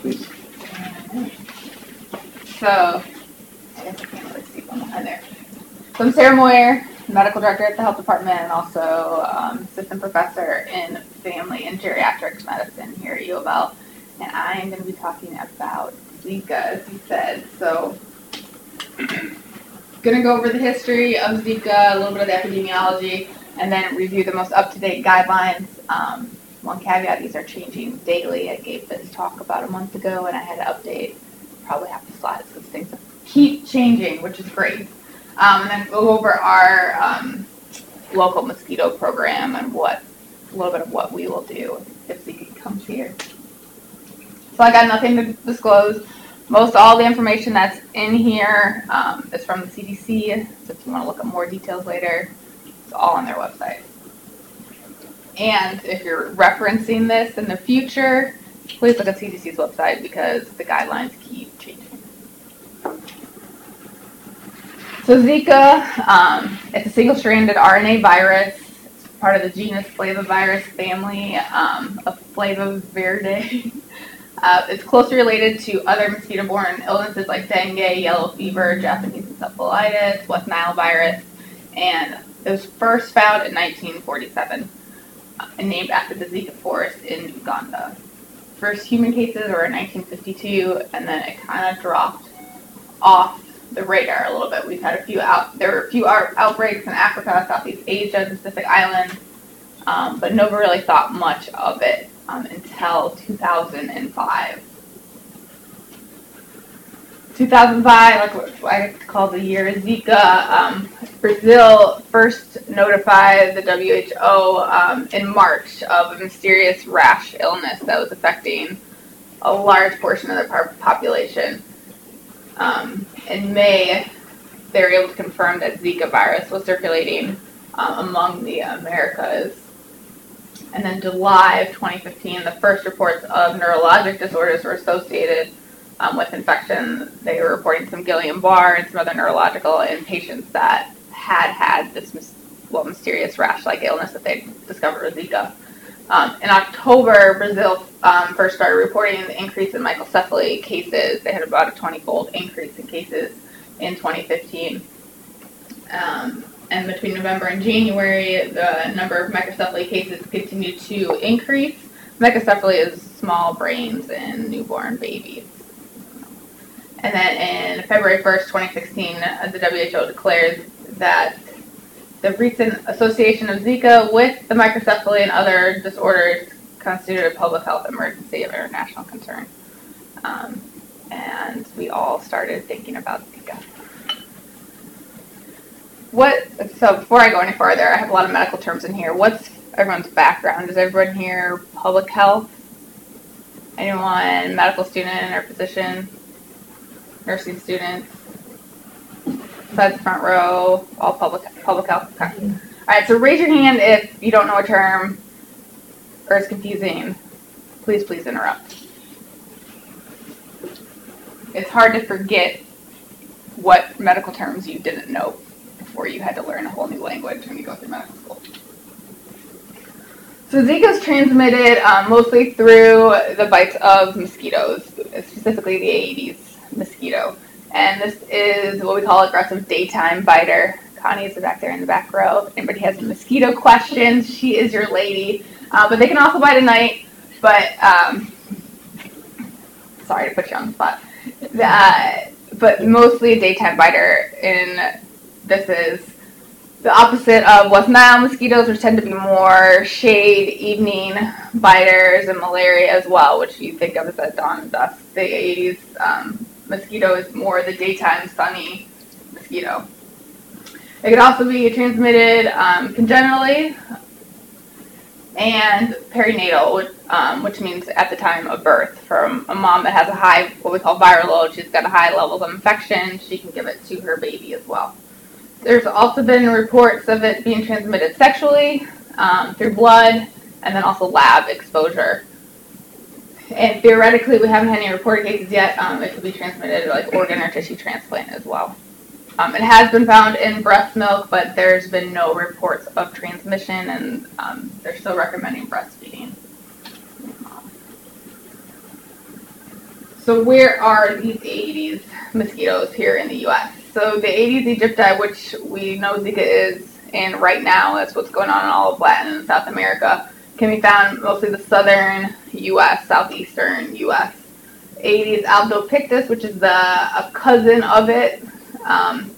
Please. So, I guess I can't really see one behind there. So I'm Sarah Moyer, medical director at the health department and also um, assistant professor in family and geriatrics medicine here at U of L. And I am going to be talking about Zika, as you said. So, going to go over the history of Zika, a little bit of the epidemiology, and then review the most up-to-date guidelines. Um, one caveat, these are changing daily. I gave this talk about a month ago, and I had to update probably half the slides because things keep changing, which is great. Um, and then go over our um, local mosquito program and what a little bit of what we will do if Zika comes here. So I got nothing to disclose. Most all the information that's in here um, is from the CDC. So if you want to look at more details later, it's all on their website. And if you're referencing this in the future, please look at CDC's website because the guidelines keep changing. So Zika, um, it's a single-stranded RNA virus. It's part of the genus Flavivirus family um, of. Uh, it's closely related to other mosquito-borne illnesses like dengue, yellow fever, Japanese encephalitis, West Nile virus, and it was first found in 1947 uh, named after the Zika forest in Uganda. First human cases were in 1952, and then it kind of dropped off the radar a little bit. We've had a few out. There were a few out, outbreaks in Africa, Southeast Asia, Pacific Islands, um, but nobody really thought much of it um, until 2005. 2005, like what I call the year Zika, um, Brazil first notified the WHO um, in March of a mysterious rash illness that was affecting a large portion of the population. Um, in May, they were able to confirm that Zika virus was circulating um, among the Americas. And then July of 2015, the first reports of neurologic disorders were associated um, with infection. They were reporting some Guillain-Barre and some other neurological in patients that had had this well mysterious rash-like illness that they discovered with Zika. Um, in October, Brazil um, first started reporting the increase in microcephaly cases. They had about a 20-fold increase in cases in 2015. Um, and between November and January, the number of microcephaly cases continued to increase. Microcephaly is small brains in newborn babies. And then in February 1st, 2016, the WHO declared that the recent association of Zika with the microcephaly and other disorders constituted a public health emergency of international concern. Um, and we all started thinking about Zika what so before I go any farther, I have a lot of medical terms in here. What's everyone's background? Is everyone here public health? Anyone medical student or physician? Nursing students? Besides front row, all public public health. Okay. All right, so raise your hand if you don't know a term or it's confusing. Please, please interrupt. It's hard to forget what medical terms you didn't know before you had to learn a whole new language when you go through medical school. So Zika is transmitted um, mostly through the bites of mosquitoes, specifically the Aedes mosquito. And this is what we call aggressive daytime biter. Connie is back there in the back row. If anybody has mosquito questions, she is your lady. Uh, but they can also bite at night. But um, sorry to put you on the spot. Uh, but mostly a daytime biter. And this is the opposite of West Nile mosquitoes, which tend to be more shade, evening biters, and malaria as well, which you think of as at dawn and dusk. The Aedes um, mosquito is more the daytime sunny mosquito. It can also be transmitted um, congenitally and perinatal, um, which means at the time of birth. From a mom that has a high, what we call viral load, she's got a high levels of infection, she can give it to her baby as well. There's also been reports of it being transmitted sexually um, through blood and then also lab exposure. And theoretically, we haven't had any reported cases yet. Um, it could be transmitted like organ or tissue transplant as well. Um, it has been found in breast milk, but there's been no reports of transmission, and um, they're still recommending breastfeeding. So where are these Aedes mosquitoes here in the U.S.? So the Aedes aegypti, which we know Zika is and right now, that's what's going on in all of Latin and South America, can be found mostly the southern U.S., southeastern U.S. Aedes albopictus, which is the a cousin of it, um,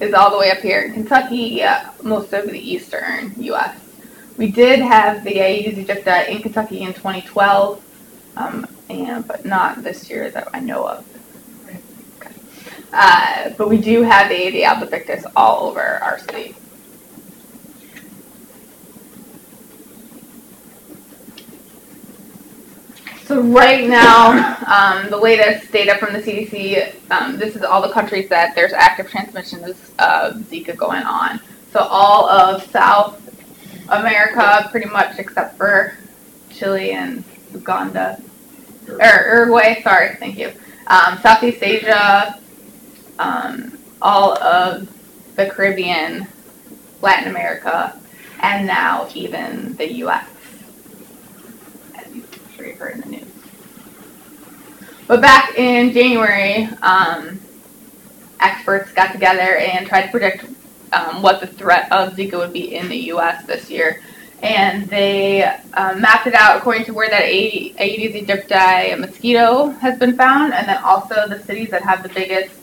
is all the way up here in Kentucky, yeah, most of the eastern U.S. We did have the Aedes aegypti in Kentucky in 2012, um, and but not this year that I know of. Uh, but we do have the Aedes albopictus all over our state. So right now, um, the latest data from the CDC, um, this is all the countries that there's active transmissions of Zika going on. So all of South America, pretty much except for Chile and Uganda, or Uruguay, sorry, thank you. Um, Southeast Asia, um, all of the Caribbean, Latin America, and now even the U.S sure you've heard in the news. But back in January, um, experts got together and tried to predict um, what the threat of Zika would be in the U.S. this year. And they uh, mapped it out according to where that Aedes aegypti mosquito has been found, and then also the cities that have the biggest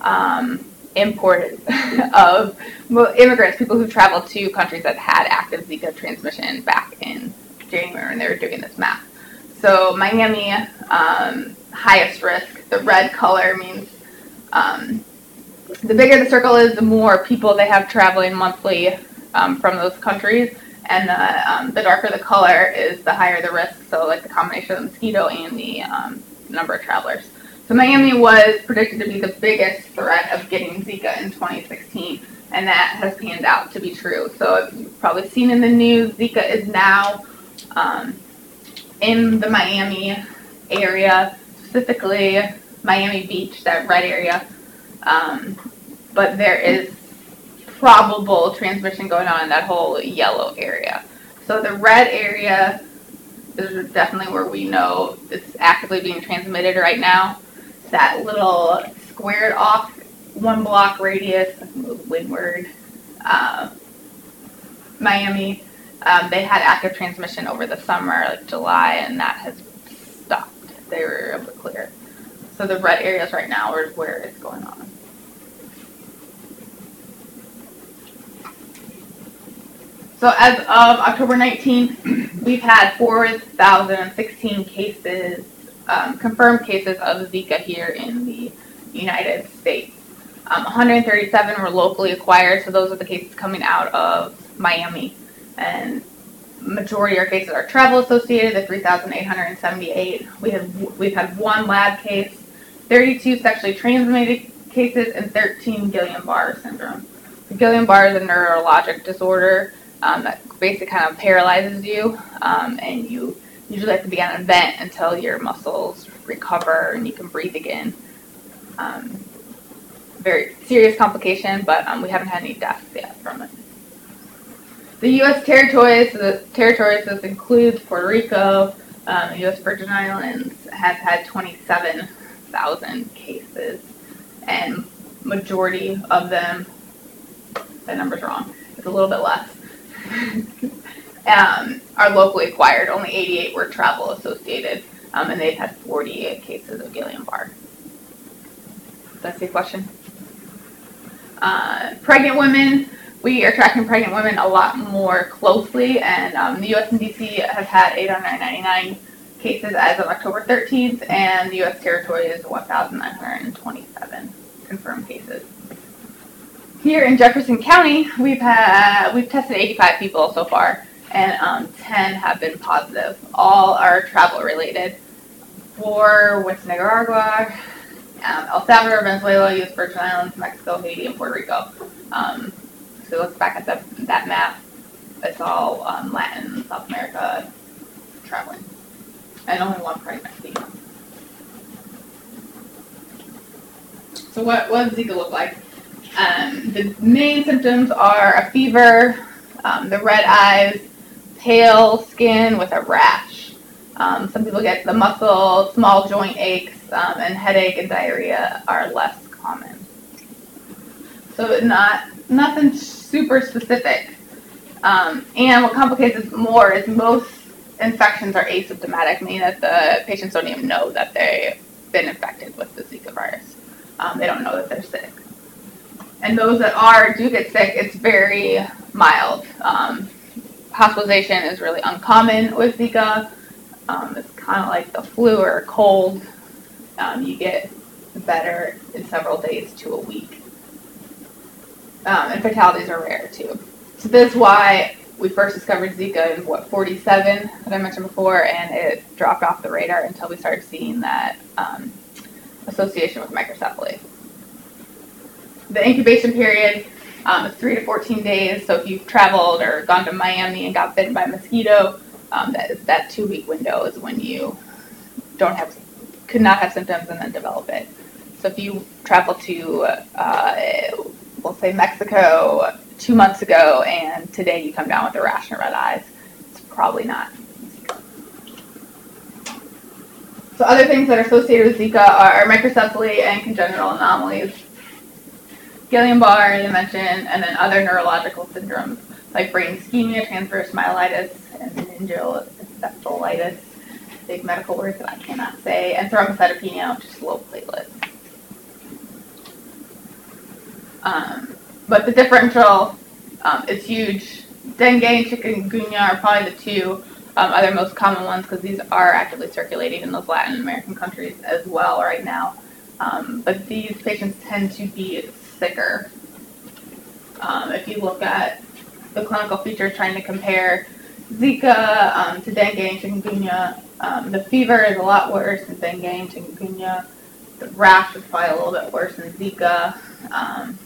um, import of immigrants, people who traveled to countries that had active Zika transmission back in January when they were doing this map. So Miami, um, highest risk. The red color means um, the bigger the circle is, the more people they have traveling monthly um, from those countries. And the, um, the darker the color is, the higher the risk. So like the combination of the mosquito and the um, number of travelers. So Miami was predicted to be the biggest threat of getting Zika in 2016, and that has panned out to be true. So you've probably seen in the news, Zika is now um, in the Miami area, specifically Miami Beach, that red area. Um, but there is probable transmission going on in that whole yellow area. So the red area is definitely where we know it's actively being transmitted right now. That little squared off one block radius, Wynwood, uh, Miami um, they had active transmission over the summer, like July, and that has. They were able to clear. So the red areas right now are where it's going on. So as of October 19th, we've had 4,016 cases, um, confirmed cases of Zika here in the United States. Um, 137 were locally acquired, so those are the cases coming out of Miami and majority of our cases are travel associated, the 3,878. We have we've had one lab case, 32 sexually transmitted cases, and 13 Guillain-Barre syndrome. Guillain-Barre is a neurologic disorder um, that basically kind of paralyzes you, um, and you usually have to be on a vent until your muscles recover and you can breathe again. Um, very serious complication, but um, we haven't had any deaths yet from it. The U.S. territories, the territories this includes Puerto Rico, um, the U.S. Virgin Islands, has had 27,000 cases, and majority of them, that number's wrong, it's a little bit less, um, are locally acquired. Only 88 were travel associated, um, and they've had 48 cases of Guillain-Barre. That's your question. Uh, pregnant women we are tracking pregnant women a lot more closely, and um, the U.S. and D.C. have had 899 cases as of October 13th, and the U.S. territory is 1,927 confirmed cases. Here in Jefferson County, we've had we've tested 85 people so far, and um, 10 have been positive. All are travel related. Four with Nicaragua, um, El Salvador, Venezuela, U.S. Virgin Islands, Mexico, Haiti, and Puerto Rico. Um, look back at the, that map, it's all um, Latin, South America traveling. And only one pregnancy. So what, what does Zika look like? Um, the main symptoms are a fever, um, the red eyes, pale skin with a rash. Um, some people get the muscle, small joint aches, um, and headache and diarrhea are less common. So not nothing super specific. Um, and what complicates it more is most infections are asymptomatic, meaning that the patients don't even know that they've been infected with the Zika virus. Um, they don't know that they're sick. And those that are do get sick, it's very mild. Um, hospitalization is really uncommon with Zika. Um, it's kind of like the flu or cold. Um, you get better in several days to a week. Um, and fatalities are rare too. So this is why we first discovered Zika in what 47 that I mentioned before, and it dropped off the radar until we started seeing that um, association with microcephaly. The incubation period um, is three to 14 days. So if you've traveled or gone to Miami and got bitten by a mosquito, um, that that two week window is when you don't have could not have symptoms and then develop it. So if you travel to uh, we'll say Mexico two months ago and today you come down with a rash and red eyes, it's probably not. So other things that are associated with Zika are microcephaly and congenital anomalies, Guillain-Barre, you mentioned, and then other neurological syndromes like brain ischemia, transverse myelitis, and meningeal encephalitis, big medical words that I cannot say, and thrombocytopenia, which is low platelets. Um, but the differential um, is huge. Dengue and chikungunya are probably the two um, other most common ones because these are actively circulating in those Latin American countries as well right now. Um, but these patients tend to be sicker. Um, if you look at the clinical features trying to compare Zika um, to dengue and chikungunya, the fever is a lot worse in dengue and chikungunya. The rash is probably a little bit worse than Zika. Um,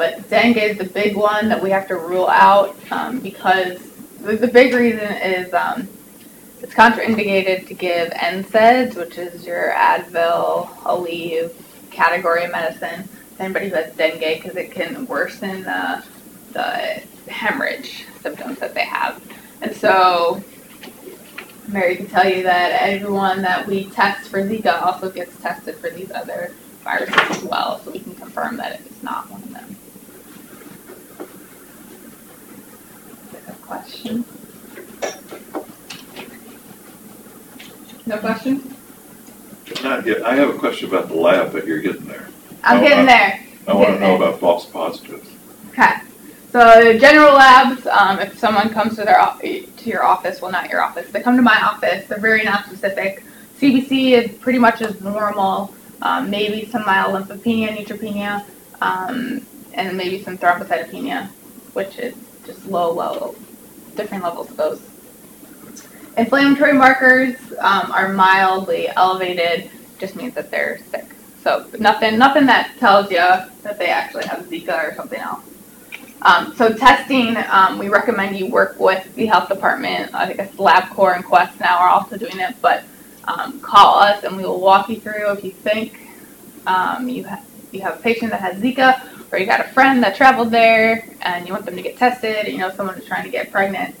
but dengue is the big one that we have to rule out um, because the, the, big reason is um, it's contraindicated to give NSAIDs, which is your Advil, Aleve category of medicine to anybody who has dengue because it can worsen the, the hemorrhage symptoms that they have. And so Mary can tell you that everyone that we test for Zika also gets tested for these other viruses as well, so we can confirm that it's not one of them. Question? No question? Not yet. I have a question about the lab but you're getting there. I'm getting there. I want to know about false positives. Okay. So general labs, um, if someone comes to their to your office, well, not your office, they come to my office. They're very non-specific. CBC is pretty much as normal. Um, maybe some mild lymphopenia, neutropenia, um, and maybe some thrombocytopenia, which is just low, low, different levels of those. Inflammatory markers um, are mildly elevated, just means that they're sick. So nothing, nothing that tells you that they actually have Zika or something else. Um, so testing, um, we recommend you work with the health department. I guess LabCorp and Quest now are also doing it, but um, call us and we will walk you through if you think um, you you have a patient that has Zika or you got a friend that traveled there and you want them to get tested. You know, someone who's trying to get pregnant.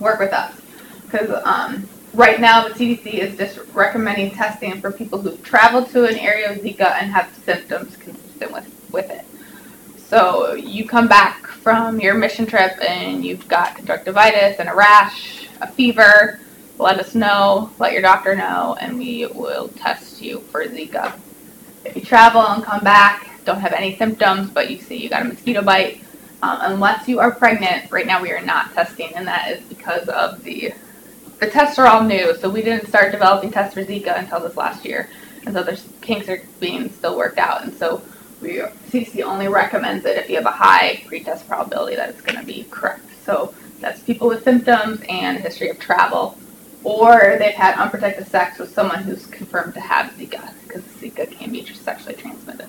Work with us because um, right now the CDC is just recommending testing for people who've traveled to an area of Zika and have symptoms consistent with with it. So you come back from your mission trip and you've got conjunctivitis and a rash, a fever. Let us know, let your doctor know, and we will test you for Zika. If you travel and come back, don't have any symptoms, but you see you got a mosquito bite, um, unless you are pregnant, right now we are not testing, and that is because of the the tests are all new, so we didn't start developing tests for Zika until this last year, and so there's kinks are being still worked out, and so we CDC only recommends it if you have a high pretest probability that it's going to be correct. So that's people with symptoms and history of travel, or they've had unprotected sex with someone who's confirmed to have Zika, because Zika can be sexually transmitted.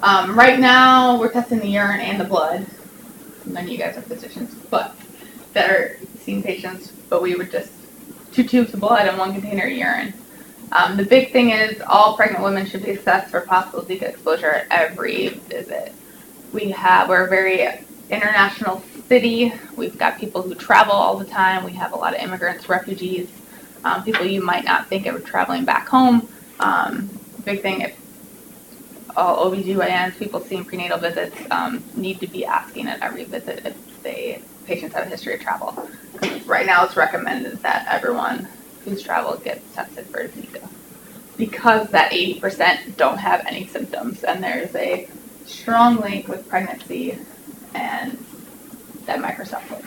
Um, right now, we're testing the urine and the blood. None of you guys are physicians, but that are seeing patients. But we would just two tubes of blood and one container of urine. Um, the big thing is all pregnant women should be assessed for possible Zika exposure at every visit. We have we're a very international city. We've got people who travel all the time. We have a lot of immigrants, refugees, um, people you might not think of traveling back home. Um, big thing, if all OBGYNs, people seeing prenatal visits, um, need to be asking at every visit if they patients have a history of travel. Right now, it's recommended that everyone who's traveled gets tested for Zika because that 80% don't have any symptoms, and there's a strong link with pregnancy and that microcephaly.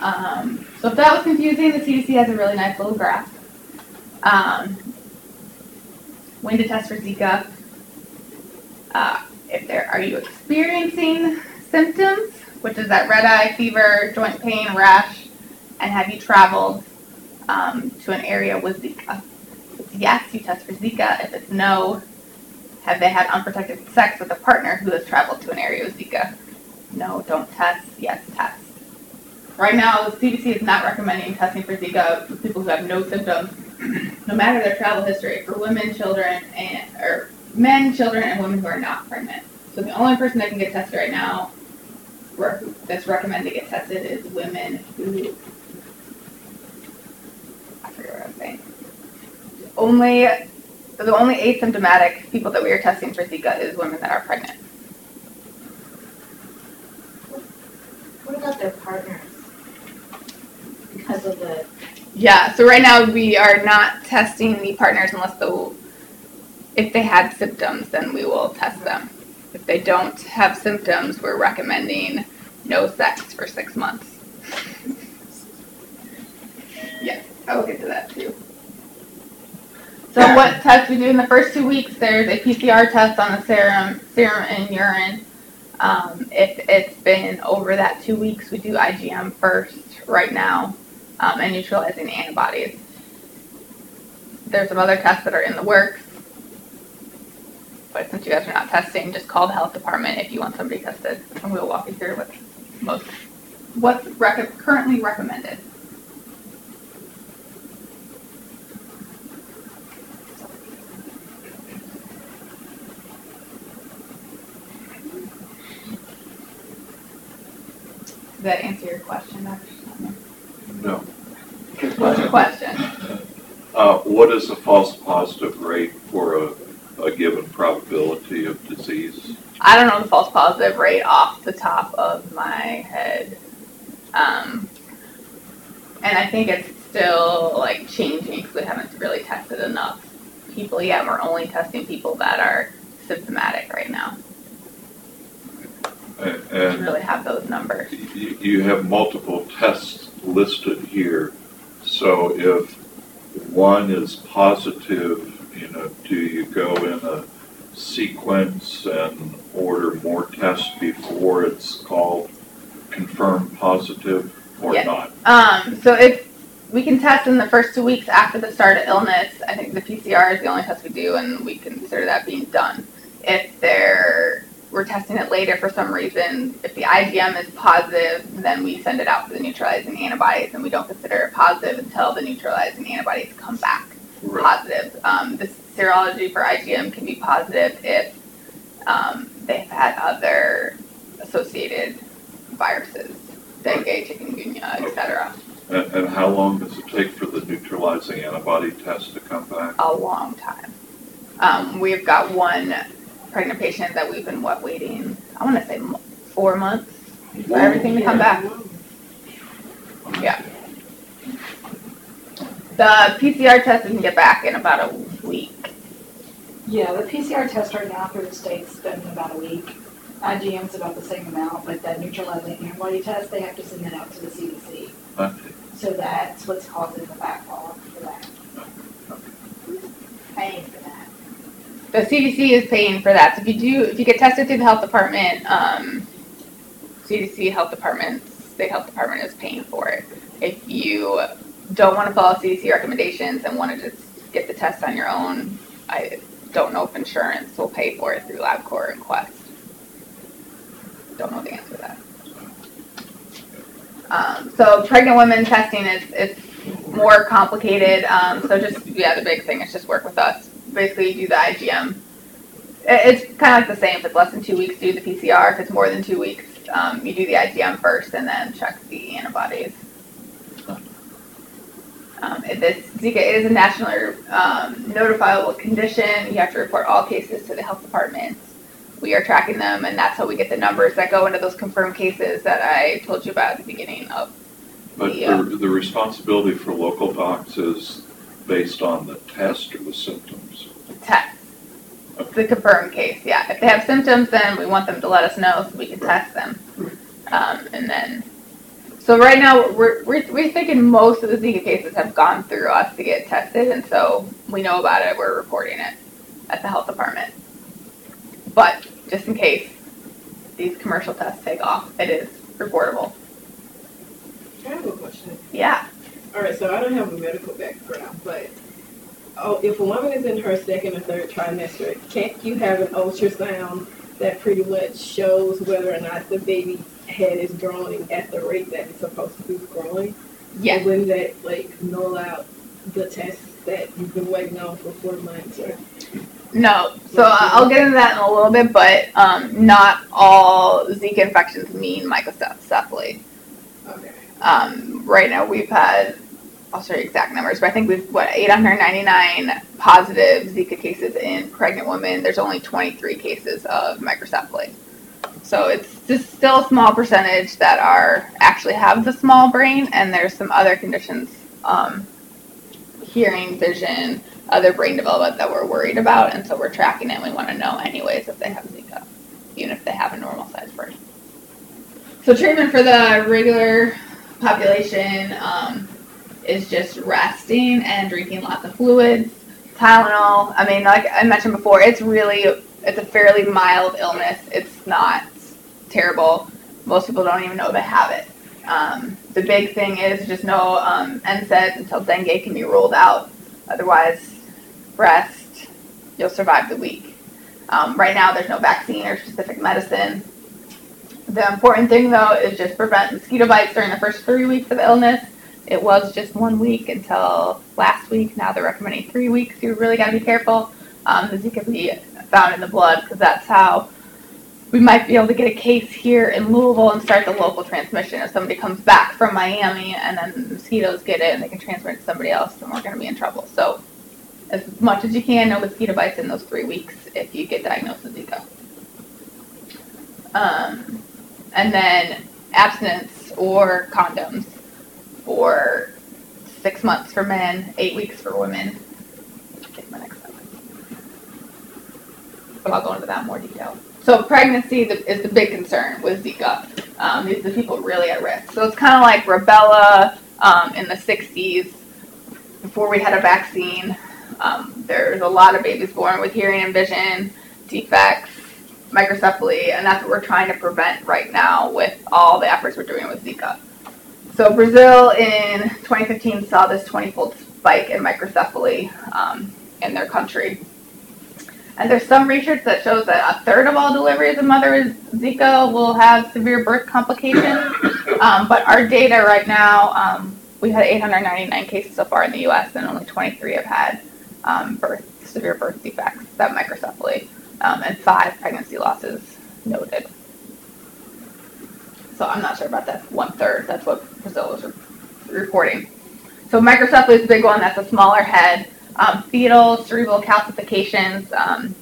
Um, so if that was confusing, the CDC has a really nice little graph. Um, when to test for Zika. Uh, if there are you experiencing symptoms, which is that red eye, fever, joint pain, rash, and have you traveled um, to an area with Zika? If it's yes, you test for Zika. If it's no, have they had unprotected sex with a partner who has traveled to an area with Zika? No, don't test. Yes, test. Right now, the CDC is not recommending testing for Zika for people who have no symptoms, no matter their travel history, for women, children, and or men, children, and women who are not pregnant. So the only person that can get tested right now that's recommended to get tested is women who I forget what I'm saying. Only the only asymptomatic people that we are testing for Zika is women that are pregnant. What about their partners? Because of the Yeah, so right now we are not testing the partners unless the if they had symptoms, then we will test them. If they don't have symptoms, we're recommending no sex for six months. yes, I will get to that too. So what tests we do in the first two weeks? There's a PCR test on the serum, serum and urine. Um, if it's been over that two weeks, we do IgM first right now um, and neutralizing antibodies. There's some other tests that are in the works. But since you guys are not testing, just call the health department if you want somebody tested, and we'll walk you through what's most what's rec- currently recommended. Does that answer your question. No. What's your question? Uh, what is the false positive rate for a, a given probability of disease? I don't know the false positive rate off the top of my head. Um, and I think it's still like changing because we haven't really tested enough people yet. We're only testing people that are symptomatic right now. A- To And really have those numbers. you, you have multiple tests listed here. So if one is positive, you know, do you go in a sequence and order more tests before it's called confirmed positive or Yes. not? Um, so if we can test in the first two weeks after the start of illness, I think the PCR is the only test we do, and we consider that being done. If they're we're testing it later for some reason, if the IgM is positive, then we send it out for the neutralizing antibodies, and we don't consider it positive until the neutralizing antibodies come back Right. positive. Um, the serology for IgM can be positive if um, they've had other associated viruses, dengue, chikungunya, etc. And, and how long does it take for the neutralizing antibody test to come back? A long time. Um, we've got one pregnant patient that we've been what waiting. I want to say four months for everything to come back. Yeah. The PCR test we can get back in about a week. Yeah, the PCR test right now through the state's been about a week. IgM's about the same amount, but that neutralizing antibody test, they have to send that out to the CDC. Okay. So that's what's causing the backlog for that. Paying for that. The CDC is paying for that. So if you do, if you get tested through the health department, um, CDC health department, state health department is paying for it. If you don't want to follow CDC recommendations and want to just get the test on your own, I don't know if insurance will pay for it through LabCorp and Quest. Don't know the answer to that. Um, so pregnant women testing is, is more complicated. Um, so just, yeah, the big thing is just work with us. Basically, you do the IgM it's kind of like the same. If it's less than two weeks, do the PCR. If it's more than two weeks, um, you do the IgM first and then check the antibodies. Um, this Zika is a national um, notifiable condition. You have to report all cases to the health department. We are tracking them, and that's how we get the numbers that go into those confirmed cases that I told you about at the beginning of But Yeah. the, the responsibility for local docs is based on the test or the symptoms? the test. The confirmed case, yeah. If they have symptoms, then we want them to let us know so we can test them. Um, and then, so right now, we're, we're, we're thinking most of the Zika cases have gone through us to get tested, and so we know about it, we're reporting it at the health department. But, just in case these commercial tests take off, it is reportable. I have a question. Yeah, All right, so I don't have a medical background, but oh, if a woman is in her second or third trimester, can't you have an ultrasound that pretty much shows whether or not the baby's head is growing at the rate that it's supposed to be growing? yeah. And wouldn't that like null out the tests that you've been waiting on for four months? Or No, so I'll get into that in a little bit, but um, not all Zika infections mean microcephaly. okay, Um, right now, we've had, I'll show you exact numbers, but I think we've, what, 899 positive Zika cases in pregnant women. There's only 23 cases of microcephaly. So it's just still a small percentage that are actually have the small brain, and there's some other conditions, um, hearing, vision, other brain development that we're worried about, and so we're tracking it. and We want to know anyways if they have Zika, even if they have a normal sized brain. So treatment for the regular population um, is just resting and drinking lots of fluids, Tylenol. I mean, like I mentioned before, it's really it's a fairly mild illness. It's not terrible. Most people don't even know they have it. Um, the big thing is just no um, NSAIDs until dengue can be ruled out. Otherwise, rest. You'll survive the week. Um, right now, there's no vaccine or specific medicine. The important thing though is just prevent mosquito bites during the first three weeks of illness. It was just one week until last week. Now they're recommending three weeks. You really got to be careful. Um, the Zika be found in the blood because that's how we might be able to get a case here in Louisville and start the local transmission. If somebody comes back from Miami and then the mosquitoes get it and they can transmit it to somebody else, then we're going to be in trouble. So, as much as you can, no mosquito bites in those three weeks if you get diagnosed with Zika. Um, and then abstinence or condoms for six months for men, eight weeks for women. Take my next slide. But I'll go into that more detail. So pregnancy is the big concern with Zika. Um, these are the people really at risk. So it's kind of like rubella um, in the 60s before we had a vaccine. Um, there's a lot of babies born with hearing and vision defects, microcephaly, and that's what we're trying to prevent right now with all the efforts we're doing with Zika. So Brazil in 2015 saw this 20-fold spike in microcephaly um, in their country. And there's some research that shows that a third of all deliveries of mother Zika will have severe birth complications. Um, but our data right now, um, we had 899 cases so far in the U.S. and only 23 have had um, birth severe birth defects, that microcephaly, um, and five pregnancy losses noted. So I'm not sure about that one third. That's what Brazil was re- reporting. So microcephaly is a big one. That's a smaller head. Um, fetal cerebral calcifications. Um,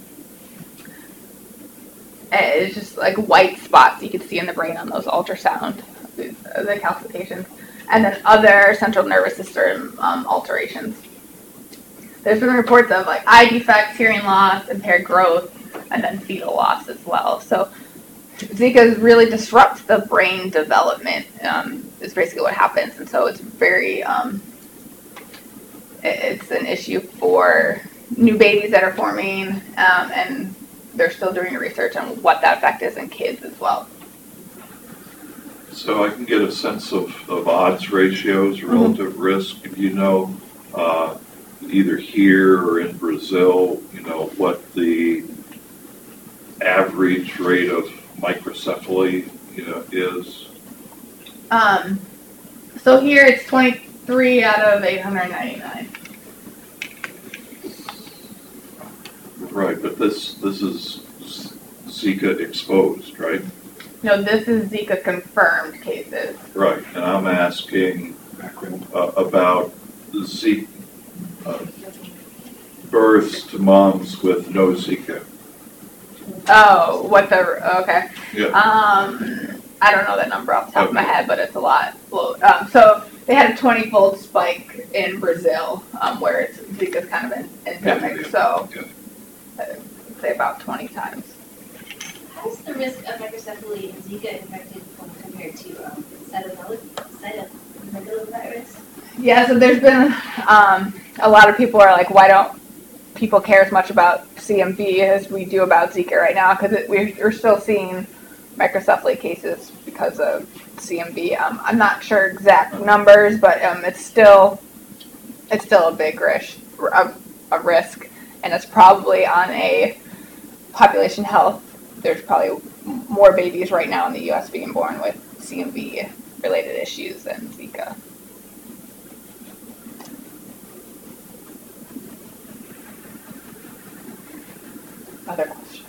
it's just like white spots you can see in the brain on those ultrasound, the, the calcifications, and then other central nervous system um, alterations. There's been reports of like eye defects, hearing loss, impaired growth, and then fetal loss as well. So Zika really disrupts the brain development. Um, is basically what happens, and so it's very um, it's an issue for new babies that are forming, um, and they're still doing research on what that effect is in kids as well. So I can get a sense of, of odds ratios, relative risk, if you know, uh, either here or in Brazil, you know, what the average rate of microcephaly, you know, is. Um, so here it's 23 out of 899. Right, but this, this is Zika exposed, right? No, this is Zika confirmed cases. Right, and I'm asking uh, about Z, uh, births to moms with no Zika. Oh, what the, okay. Yeah. Um, I don't know that number off the top of my head, but it's a lot. Well, Um, so they had a 20 fold spike in Brazil, um, where it's Zika's kind of an endemic, Yeah, yeah, so yeah. I'd say about 20 times. How's the risk of microcephaly and Zika infected when compared to um, cytomegalo- cytomegalovirus? Yeah, so there's been um, a lot of people are like, why don't people care as much about CMV as we do about Zika right now? Because we're, we're still seeing microcephaly cases because of CMV. Um, I'm not sure exact numbers, but um, it's still it's still a big risk, a, a risk, and it's probably on a population health. There's probably more babies right now in the U.S. being born with CMV related issues than Zika. Other questions?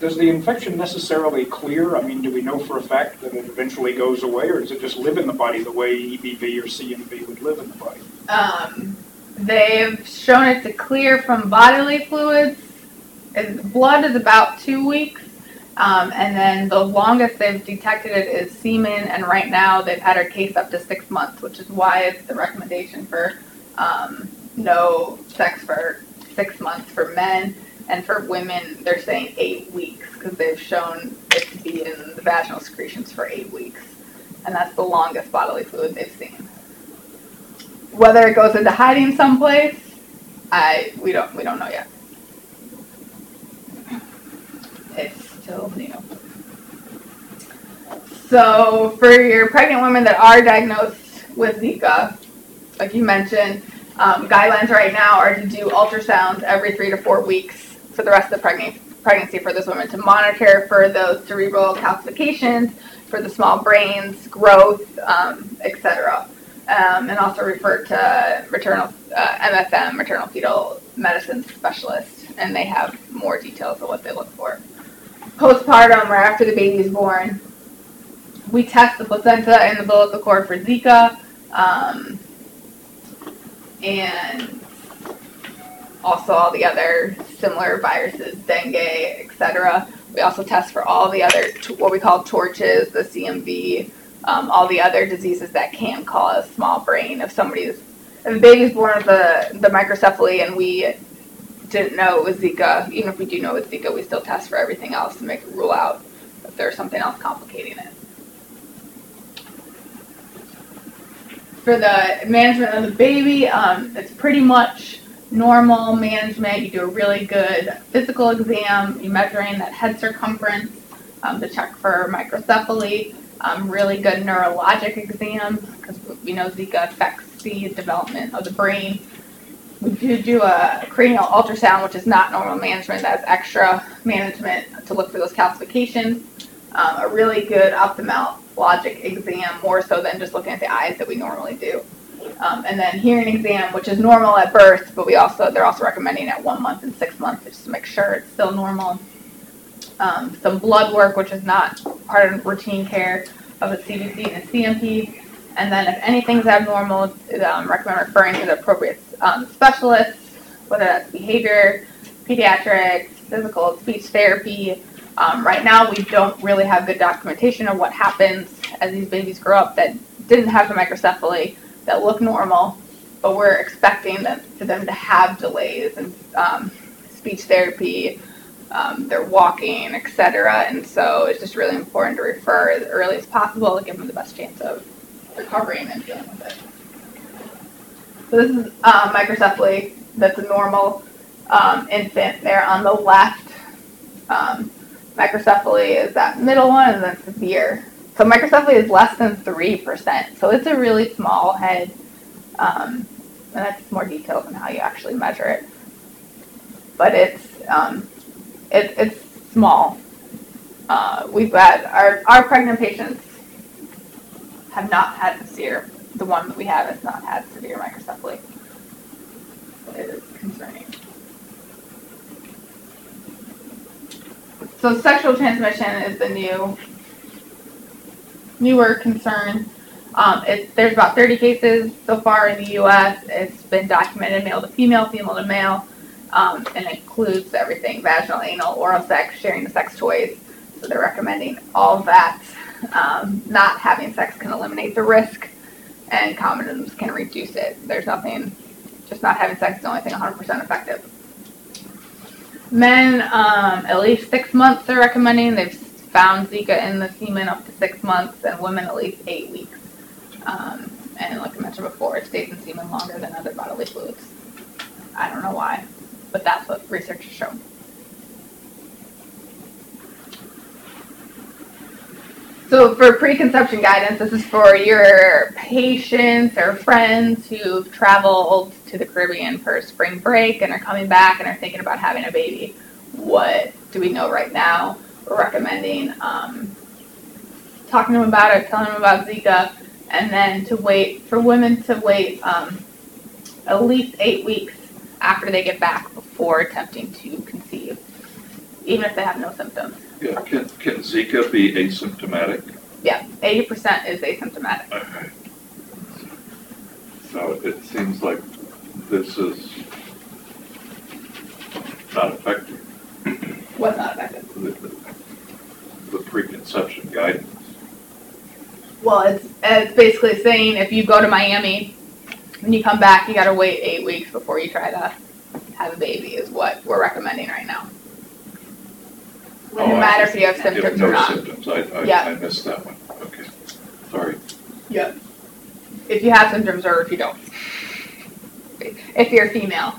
Does the infection necessarily clear? I mean, do we know for a fact that it eventually goes away, or does it just live in the body the way EBV or CMV would live in the body? Um, they've shown it to clear from bodily fluids. And blood is about two weeks. Um, and then the longest they've detected it is semen, and right now they've had our case up to six months, which is why it's the recommendation for um, no sex for six months for men, and for women they're saying eight weeks because they've shown it to be in the vaginal secretions for eight weeks, and that's the longest bodily fluid they've seen. Whether it goes into hiding someplace, I we don't we don't know yet. It's still new. So for your pregnant women that are diagnosed with Zika, like you mentioned, um, guidelines right now are to do ultrasounds every three to four weeks for the rest of the pregnancy pregnancy for this woman to monitor for those cerebral calcifications, for the small brains growth, um, etc um, and also refer to maternal uh, MFM, maternal fetal medicine specialist, and they have more details of what they look for. Postpartum, or after the baby is born, we test the placenta and the umbilical cord for Zika, um, and also all the other similar viruses, dengue, etc. We also test for all the other what we call torches, the CMV, um, all the other diseases that can cause small brain. If somebody's if a baby's born with the the microcephaly and we didn't know it was Zika, even if we do know it's Zika, we still test for everything else to make rule out if there's something else complicating it. For the management of the baby, um, it's pretty much normal management. You do a really good physical exam. You measuring that head circumference um, to check for microcephaly um, really good neurologic exams because we know Zika affects the development of the brain. We do do a cranial ultrasound, which is not normal management. That's extra management to look for those calcifications. Um, a really good ophthalmologic exam, more so than just looking at the eyes that we normally do. Um, and then hearing exam, which is normal at birth, but we also they're also recommending at one month and six months just to make sure it's still normal um, some blood work, which is not part of routine care of a CBC and a CMP. And then if anything's abnormal, um, recommend referring to the appropriate um, whether that's behavior, pediatrics, physical, speech therapy. Um, right now, we don't really have good documentation of what happens as these babies grow up that didn't have the microcephaly, that look normal, but we're expecting them, for them to have delays and um, speech therapy, um, their walking, etc. And so it's just really important to refer as early as possible to give them the best chance of recovering and dealing with it. So this is um, microcephaly. That's a normal um, infant there on the left. Um, microcephaly is that middle one, and then severe. So microcephaly is less than three percent. So it's a really small head, um, and that's more detailed on how you actually measure it. But it's um, it, it's small. Uh, we've had our, our pregnant patients have not had severe. The one that we have has not had severe microcephaly. It is concerning. So sexual transmission is the new, newer concern. Um, it, there's about 30 cases so far in the U.S. It's been documented male to female, female to male, um, and includes everything: vaginal, anal, oral sex, sharing the sex toys. So they're recommending all that. Um, not having sex can eliminate the risk, and condoms can reduce it. There's nothing, just not having sex is the only thing 100% effective. Men, um, at least six months they're recommending. They've found Zika in the semen up to six months, and women at least eight weeks. Um, and like I mentioned before, it stays in semen longer than other bodily fluids. I don't know why, but that's what research has shown. So for preconception guidance, this is for your patients or friends who've traveled to the Caribbean for spring break and are coming back and are thinking about having a baby. What do we know right now? We're recommending um, talking to them about it, telling them about Zika, and then to wait for women to wait um, at least eight weeks after they get back before attempting to conceive, even if they have no symptoms. Yeah, can, can Zika be asymptomatic? Yeah, 80% is asymptomatic. Okay. So it seems like this is not effective, What's not effective? the, the- the preconception guidance. Well, it's, it's basically saying if you go to Miami, when you come back, you gotta wait eight weeks before you try to have a baby, is what we're recommending right now. Oh, No I matter if you have If symptoms or no not. symptoms, I, I, Yeah. I missed that one, okay, sorry. Yeah. If you have symptoms or if you don't. If you're female.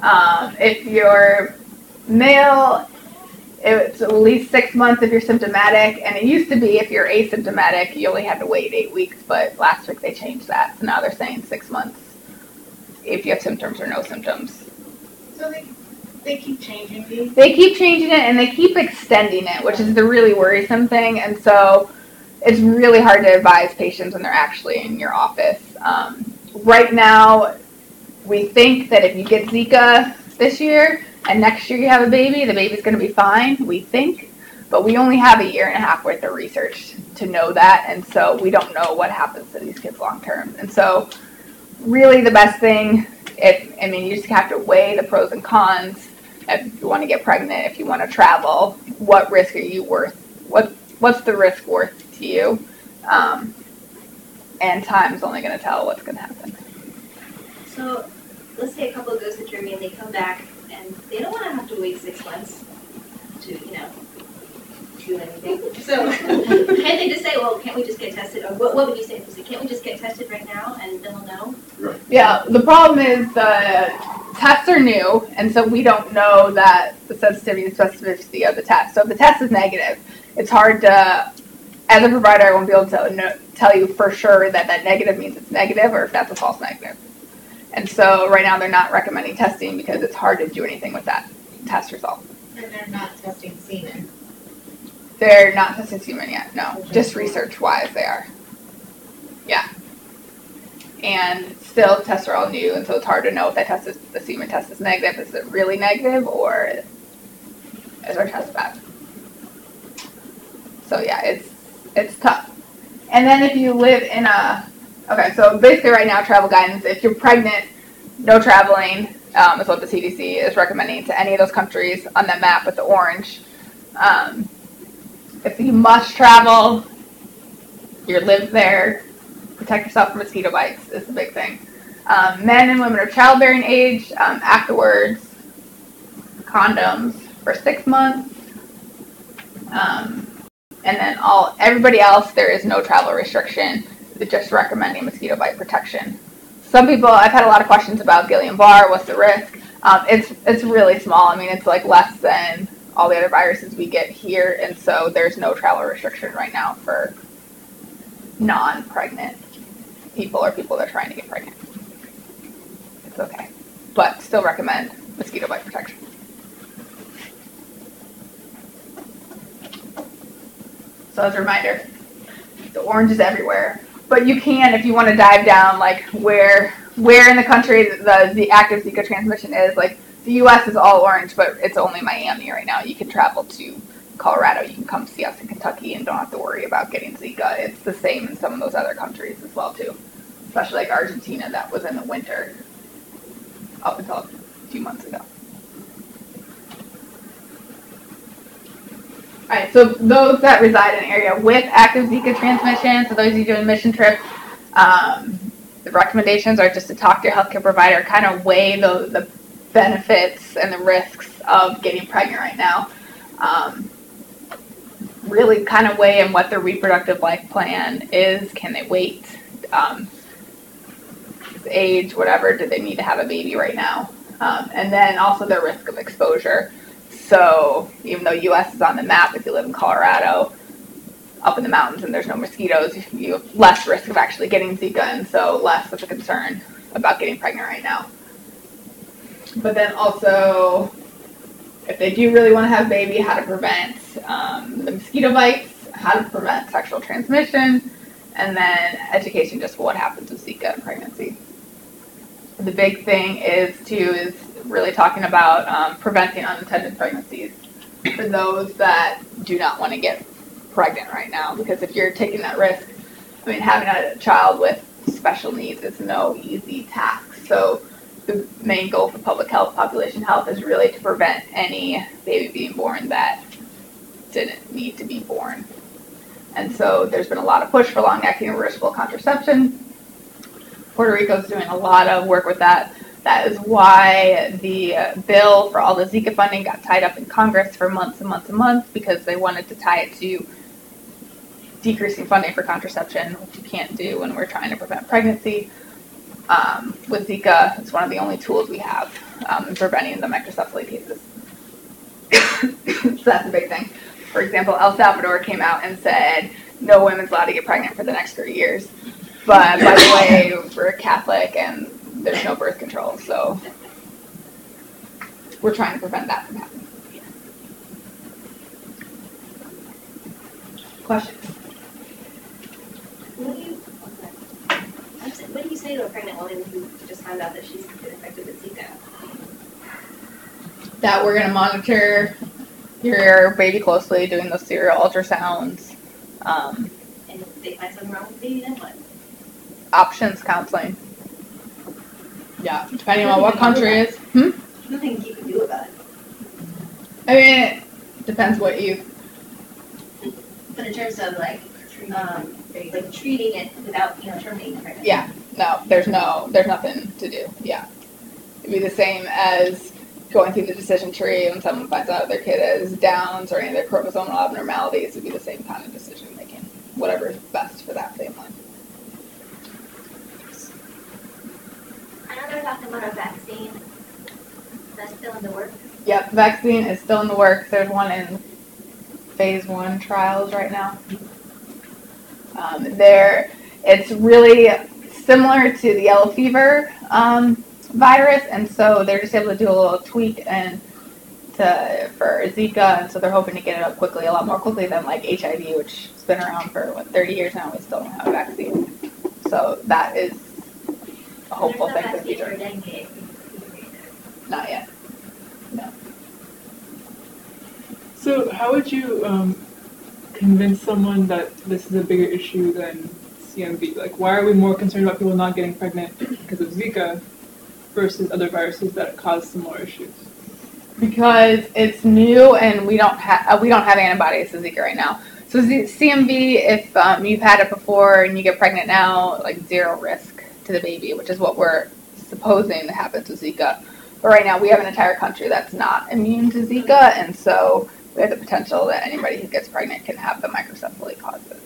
Um, if you're male, it's at least six months if you're symptomatic, and it used to be if you're asymptomatic, you only had to wait eight weeks, but last week they changed that, so now they're saying six months if you have symptoms or no symptoms. So they, they keep changing these? They keep changing it and they keep extending it, which is the really worrisome thing. And so it's really hard to advise patients when they're actually in your office. Um, right now, we think that if you get Zika this year and next year you have a baby, the baby's going to be fine, we think. But we only have a year and a half worth of research to know that. And so we don't know what happens to these kids long term. And so, really, the best thing, if I mean, you just have to weigh the pros and cons if you want to get pregnant, if you want to travel, what risk are you worth? What what's the risk worth to you? Um, and time's only going to tell what's going to happen. So, let's say a couple goes to Germany and they come back and they don't want to have to wait six months to, you know, do anything. So, can't they just say, well, can't we just get tested? Or what, what would you say, Lucy? Can't we just get tested right now and then we'll know? Yeah, the problem is the tests are new, and so we don't know that the sensitivity and specificity of the test. So if the test is negative, it's hard to, as a provider, I won't be able to know, tell you for sure that that negative means it's negative or if that's a false negative. And so right now they're not recommending testing because it's hard to do anything with that test result. And they're not testing semen. They're not testing semen yet, no. Just research wise, they are. Yeah. And still, tests are all new, and so it's hard to know if that test is the semen test is negative. Is it really negative, or is our test bad? So yeah, it's it's tough. And then if you live in a okay, so basically right now travel guidance. If you're pregnant, no traveling um, is what the CDC is recommending to any of those countries on that map with the orange. Um, if you must travel, you live there, protect yourself from mosquito bites is the big thing. Um, men and women of childbearing age, um, afterwards, condoms for six months. Um, and then all everybody else, there is no travel restriction. Just recommending mosquito bite protection. Some people, I've had a lot of questions about Guillain-Barre. What's the risk? Um, it's it's really small. I mean, it's like less than all the other viruses we get here, and so there's no travel restriction right now for non-pregnant people or people that are trying to get pregnant. It's okay, but still recommend mosquito bite protection. So as a reminder, the orange is everywhere, but you can if you want to dive down like where where in the country the the active Zika transmission is. Like the U.S. is all orange, but it's only Miami right now. You can travel to Colorado, you can come see us in Kentucky and don't have to worry about getting Zika. It's the same in some of those other countries as well too, especially like Argentina that was in the winter up until a few months ago. Right, so those that reside in an area with active Zika transmission, so those of you doing mission trips, um, the recommendations are just to talk to your healthcare provider, kind of weigh the, the benefits and the risks of getting pregnant right now. Um, really kind of weigh in what their reproductive life plan is. Can they wait? Um, age, whatever, do they need to have a baby right now? Um, and then also the risk of exposure. So even though U.S. is on the map, if you live in Colorado, up in the mountains and there's no mosquitoes, you have less risk of actually getting Zika, and so less of a concern about getting pregnant right now. But then also, if they do really want to have a baby, how to prevent um, the mosquito bites, how to prevent sexual transmission, and then education just what happens with Zika in pregnancy. The big thing is too is really talking about um, preventing unintended pregnancies for those that do not want to get pregnant right now. Because if you're taking that risk, I mean, having a child with special needs is no easy task. So the main goal for public health, population health, is really to prevent any baby being born that didn't need to be born. And so there's been a lot of push for long-acting reversible contraception. Puerto Rico's doing a lot of work with that. That is why the bill for all the Zika funding got tied up in Congress for months and months and months because they wanted to tie it to decreasing funding for contraception, which you can't do when we're trying to prevent pregnancy. Um, with Zika, it's one of the only tools we have um, in preventing the microcephaly cases. so that's a big thing. For example, El Salvador came out and said no women's allowed to get pregnant for the next three years. But by the way, we're Catholic and there's no birth control, so we're trying to prevent that from happening. Questions? What do you, I'm what do you say to a pregnant woman who just found out that she's been infected with Zika? That we're gonna monitor your baby closely, doing those serial ultrasounds, um, And if they find something wrong with the baby, then what? options counseling. Yeah, depending on what country it is. Hmm? Nothing you can do about it. I mean, it depends what you. But in terms of like, um, like treating it without, you know, terminating the pregnancy. Yeah, no, there's no, there's nothing to do. Yeah, it'd be the same as going through the decision tree when someone finds out their kid has Downs or any of their chromosomal abnormalities. It'd be the same kind of decision making. Whatever is best for that family. About a vaccine that's still in the works. Yep, vaccine is still in the works. There's one in phase one trials right now. Um, there, it's really similar to the yellow fever um, virus, and so they're just able to do a little tweak and to for Zika, and so they're hoping to get it up quickly, a lot more quickly than like HIV, which has been around for what 30 years now. We still don't have a vaccine, so that is a hopeful thing for the future. Not yet. No. So, how would you um, convince someone that this is a bigger issue than CMV? Like, why are we more concerned about people not getting pregnant because of Zika versus other viruses that cause similar issues? because it's new and we don't have we don't have antibodies to Zika right now. So Z- CMV, if um, you've had it before and you get pregnant now, like zero risk to the baby, which is what we're supposing happens with Zika. But right now we have an entire country that's not immune to Zika, and so we have the potential that anybody who gets pregnant can have the microcephaly cause it.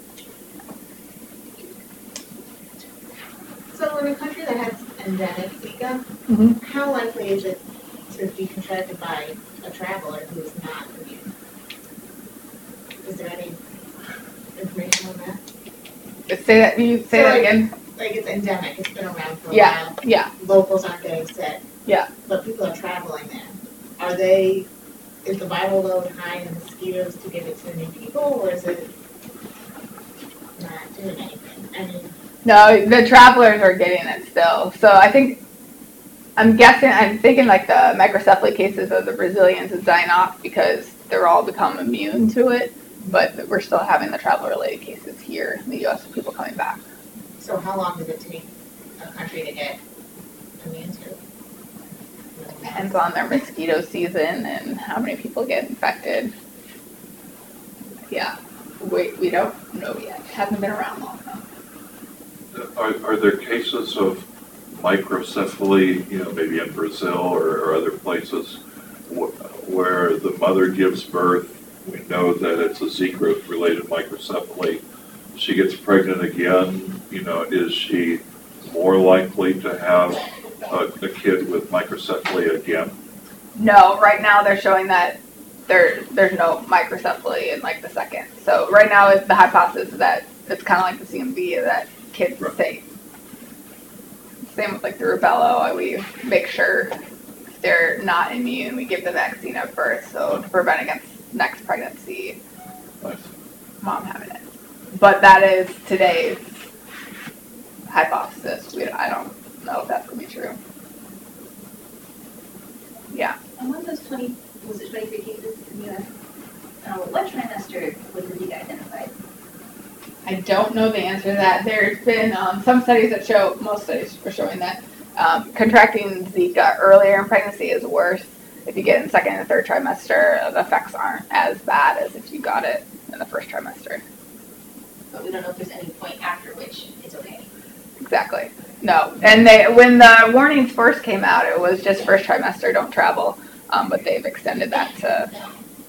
So in a country that has endemic Zika, Mhm. how likely is it to be contracted by a traveler who is not immune? Is there any information on that? Say that you say So, that like- again. Like it's endemic, it's been around for a Yeah, while, yeah. locals aren't getting sick. Yeah. But people are traveling there. Are they, is the viral load high in the mosquitoes to give it to new people, or is it not doing anything? I mean, No, the travelers are getting it still. So I think, I'm guessing, I'm thinking like the microcephaly cases of the Brazilians is dying off because they're all become immune to it, but we're still having the travel-related cases here in the U.S. of people coming back. So how long does it take a country to get immune to? Depends on their mosquito season and how many people get infected. Yeah, we, we don't know yet. Haven't been around long enough. Are, are there cases of microcephaly, you know, maybe in Brazil or, or other places wh- where the mother gives birth, we know that it's a Zika-related microcephaly. She gets pregnant again, you know, is she more likely to have a, a kid with microcephaly again? No, right now they're showing that there there's no microcephaly in like the second. So right now it's the hypothesis that it's kind of like the CMV that kids Right. stay. Same with like the rubella, we make sure they're not immune. We give the vaccine at birth, so to prevent against next pregnancy, Nice. mom having it. But that is today's hypothesis. We I don't know if that's gonna be true. Yeah. Among those twenty, was it twenty-three cases in the US? Uh, what trimester was the Zika identified? I don't know the answer to that. There's been um, some studies that show, most studies are showing that um, contracting Zika earlier in pregnancy is worse. If you get in second and third trimester, the effects aren't as bad as if you got it in the first trimester. But we don't know if there's any point after which it's okay. Exactly. No. And they, when the warnings first came out, it was just first trimester, don't travel. Um, but they've extended that to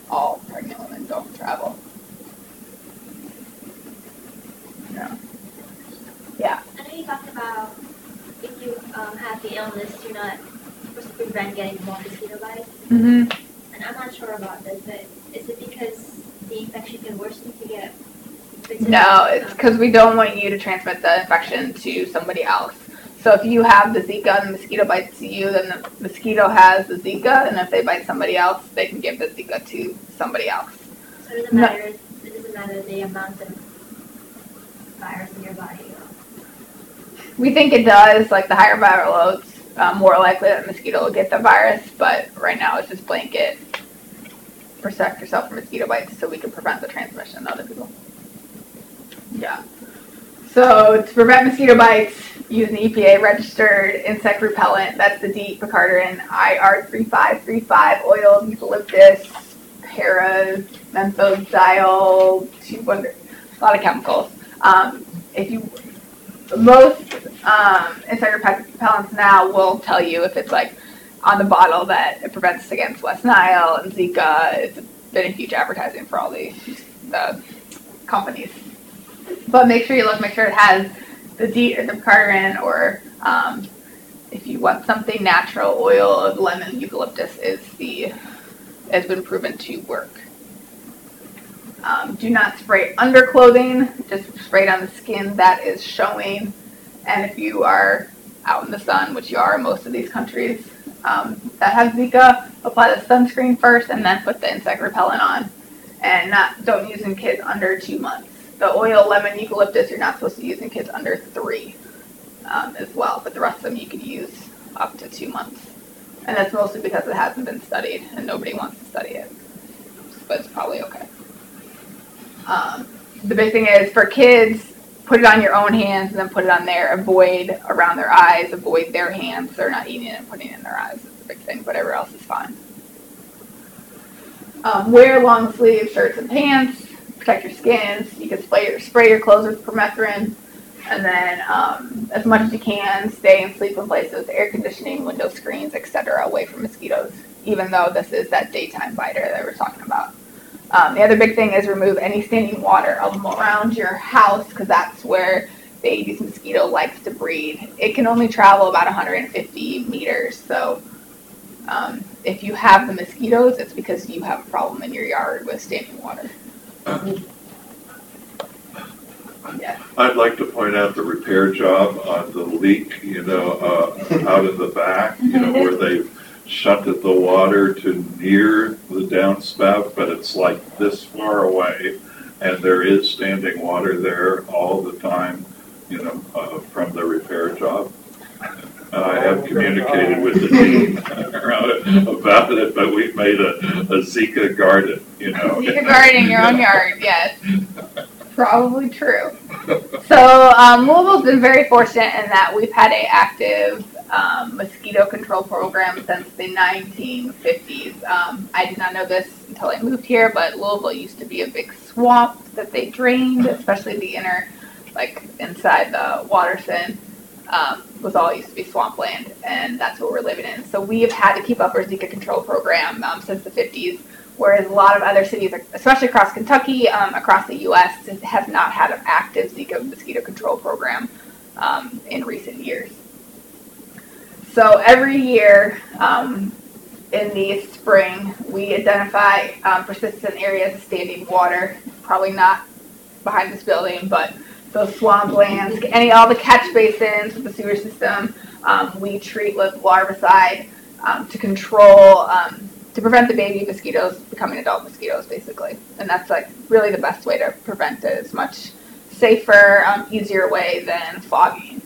all pregnant women, don't travel. Yeah. Yeah. I know you talked about if you um, have the illness, you're not supposed to prevent getting more mosquito bites. Mm-hmm. And I'm not sure about this, but is it because the infection can worsen if you get bitten? No, it's because we don't want you to transmit the infection to somebody else. So if you have the Zika and the mosquito bites you, then the mosquito has the Zika, and if they bite somebody else, they can give the Zika to somebody else. So it doesn't No. matter, it doesn't matter the amount of virus in your body. We think it does, like the higher viral loads, um, more likely that mosquito will get the virus, but right now it's just blanket. Protect yourself from mosquito bites so we can prevent the transmission to other people. Yeah. So to prevent mosquito bites, use an EPA registered insect repellent. That's the DEET picaridin IR3535 oil eucalyptus, para, menthane-diol, 200, a lot of chemicals. Um, if you most um, insect repellents now will tell you if it's like on the bottle that it prevents against West Nile and Zika. It's been a huge advertising for all the, the companies. But make sure you look, make sure it has the DEET or the picaridin or um, if you want something natural, oil of lemon eucalyptus is the has been proven to work. Um, do not spray under clothing, just spray it on the skin that is showing. And if you are out in the sun, which you are in most of these countries um, that have Zika, apply the sunscreen first and then put the insect repellent on. And not don't use in kids under two months. The oil, lemon, eucalyptus, you're not supposed to use in kids under three um, as well, but the rest of them you can use up to two months. And that's mostly because it hasn't been studied and nobody wants to study it. But it's probably okay. Um, the big thing is for kids, put it on your own hands and then put it on there. Avoid around their eyes, avoid their hands. They're not eating it and putting it in their eyes. It's a big thing. Whatever else is fine. Um, wear long sleeve shirts and pants. Protect your skins. You can spray your, spray your clothes with permethrin. And then, um, as much as you can, stay and sleep in places with air conditioning, window screens, etc., away from mosquitoes. Even though this is that daytime biter that we're talking about. Um, the other big thing is remove any standing water around your house because that's where the Aedes mosquito likes to breed. It can only travel about 150 meters, so um, if you have the mosquitoes, it's because you have a problem in your yard with standing water. I'd like to point out the repair job on the leak, you know, uh, out in the back, you know, where they've shunted the water to near the downspout, but it's like this far away. And there is standing water there all the time, you know, uh, from the repair job. I have communicated with the team about it, but we've made a, a Zika garden, you know. Zika garden in your own yard, yes. Probably true. So um, Louisville's been very fortunate in that we've had a active um, mosquito control program since the 1950s. Um, I did not know this until I moved here, but Louisville used to be a big swamp that they drained, especially the inner, like inside the Watterson, um, was all used to be swampland, and that's what we're living in. So we have had to keep up our Zika control program um, since the 50s whereas a lot of other cities, especially across Kentucky, um, across the U.S., have not had an active Zika mosquito control program um, in recent years. So every year um, in the spring, we identify um, persistent areas of standing water, probably not behind this building, but those swamplands, any all the catch basins with the sewer system, um, we treat with larvicide um, to control to prevent the baby mosquitoes becoming adult mosquitoes, basically. And that's like really the best way to prevent it. It's much safer, um, easier way than fogging.